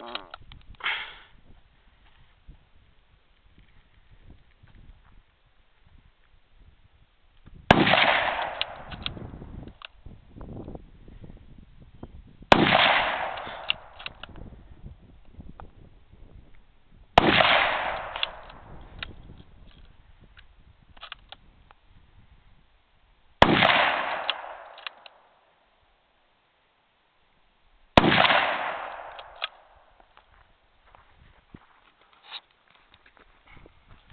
Mm.